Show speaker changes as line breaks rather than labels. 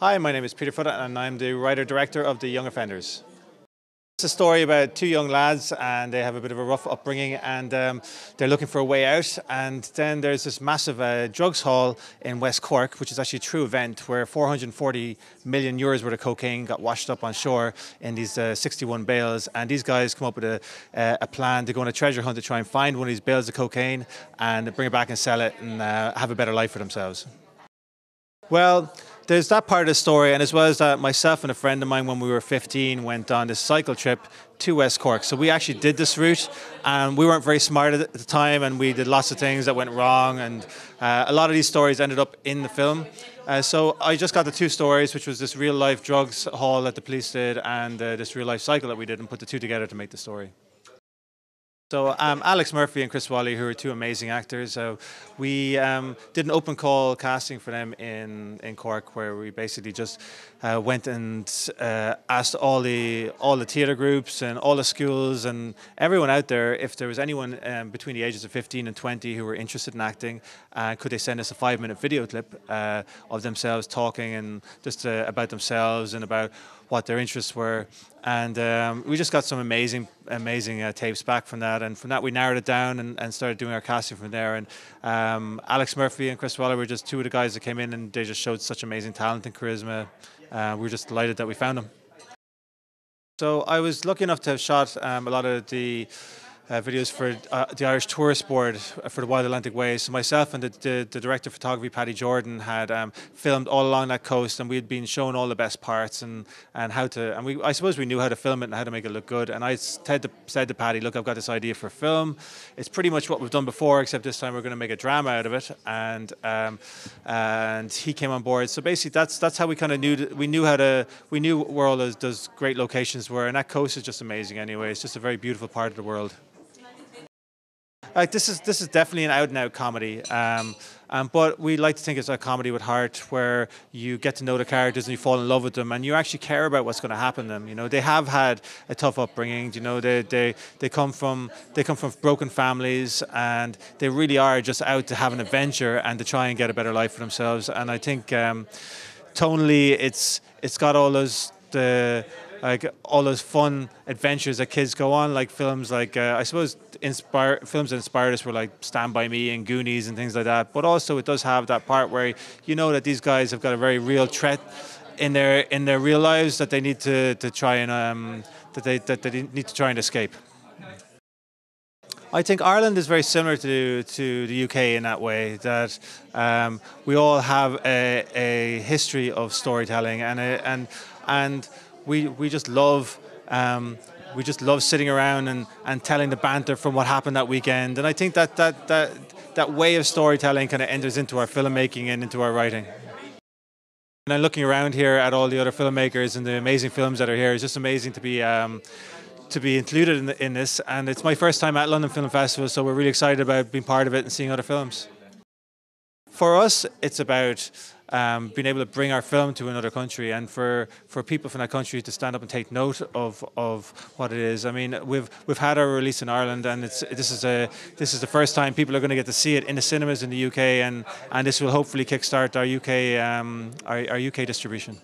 Hi, my name is Peter Foott and I'm the writer-director of The Young Offenders. It's a story about two young lads and they have a bit of a rough upbringing and um, they're looking for a way out. And then there's this massive uh, drugs haul in West Cork, which is actually a true event where 440 million euros worth of cocaine got washed up on shore in these uh, 61 bales. And these guys come up with a, uh, a, plan to go on a treasure hunt to try and find one of these bales of cocaine and bring it back and sell it and uh, have a better life for themselves. Well, there's that part of the story, and as well as that, myself and a friend of mine, when we were 15, went on this cycle trip to West Cork. So we actually did this route, and we weren't very smart at the time, and we did lots of things that went wrong, and uh, a lot of these stories ended up in the film. Uh, so I just got the two stories, which was this real life drugs haul that the police did, and uh, this real life cycle that we did, and put the two together to make the story. So um, Alex Murphy and Chris Walley, who are two amazing actors, so we um, did an open call casting for them in, in Cork, where we basically just uh, went and uh, asked all the all the theatre groups and all the schools and everyone out there if there was anyone um, between the ages of 15 and 20 who were interested in acting, uh, could they send us a five-minute video clip uh, of themselves talking and just uh, about themselves and about what their interests were. And um, we just got some amazing, amazing uh, tapes back from that. And from that, we narrowed it down and, and started doing our casting from there. And um, Alex Murphy and Chris Walley were just two of the guys that came in and they just showed such amazing talent and charisma. Uh, we were just delighted that we found them. So I was lucky enough to have shot um, a lot of the uh, videos for uh, the Irish Tourist Board for the Wild Atlantic Way. So myself and the, the, the director of photography, Paddy Jordan, had um, filmed all along that coast, and we had been shown all the best parts and, and how to. And we, I suppose, we knew how to film it and how to make it look good. And I said to, said to Paddy, "Look, I've got this idea for a film. It's pretty much what we've done before, except this time we're going to make a drama out of it." And um, and he came on board. So basically, that's that's how we kind of knew we knew how to we knew where all those, those great locations were, and that coast is just amazing. Anyway, it's just a very beautiful part of the world like this is this is definitely an out and out comedy. Um, um, but we like to think it's a comedy with heart, where you get to know the characters and you fall in love with them, and you actually care about what's going to happen to them. You know, they have had a tough upbringing. You know, they they they come from they come from broken families, and they really are just out to have an adventure and to try and get a better life for themselves. And I think um, tonally, it's it's got all those the like all those fun adventures that kids go on, like films like uh, I suppose inspire films that inspired us were like Stand by Me and Goonies and things like that. But also it does have that part where you know that these guys have got a very real threat in their in their real lives that they need to, to try and um, that they that they need to try and escape. I think Ireland is very similar to to the UK in that way that um, we all have a, a history of storytelling and a, and and we we just love. Um, we just love sitting around and, and telling the banter from what happened that weekend. And I think that that, that, that way of storytelling kind of enters into our filmmaking and into our writing. And I'm looking around here at all the other filmmakers and the amazing films that are here. It's just amazing to be um, to be included in, the, in this. And it's my first time at London Film Festival, so we're really excited about being part of it and seeing other films. For us, it's about um, being able to bring our film to another country and for, for people from that country to stand up and take note of, of what it is. I mean, we've we've had our release in Ireland and it's this is a this is the first time people are going to get to see it in the cinemas in the UK and, and this will hopefully kickstart our UK um, our, our UK distribution.